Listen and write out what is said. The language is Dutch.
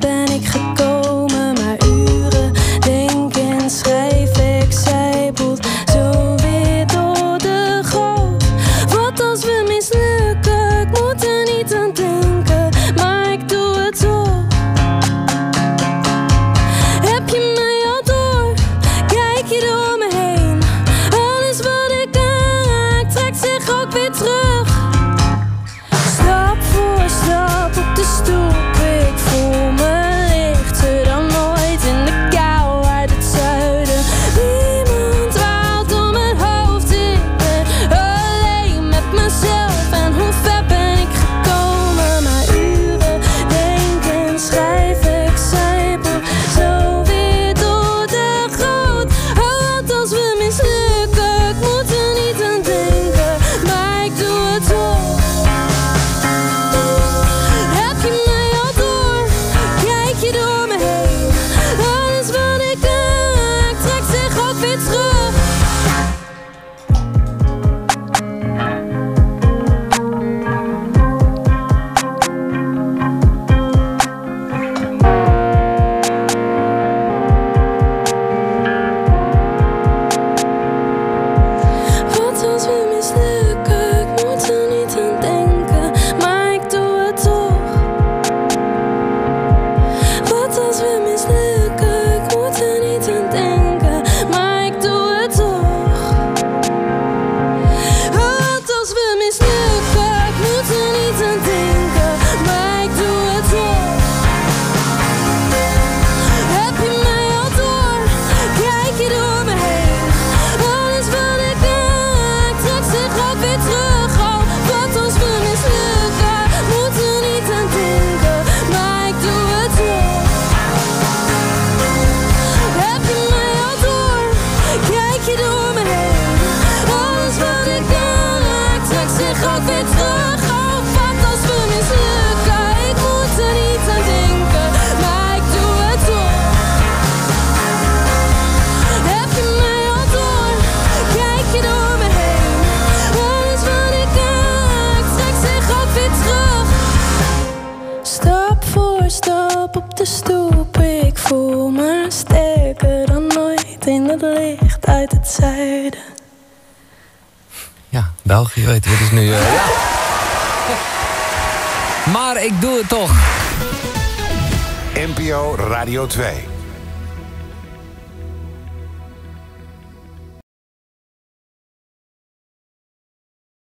ben ik gekomen. Stop op de stoep. Ik voel me sterker dan nooit in het licht uit het zuiden. Ja, België weet het is nu. Uh, ja. Maar ik doe het toch. NPO Radio 2.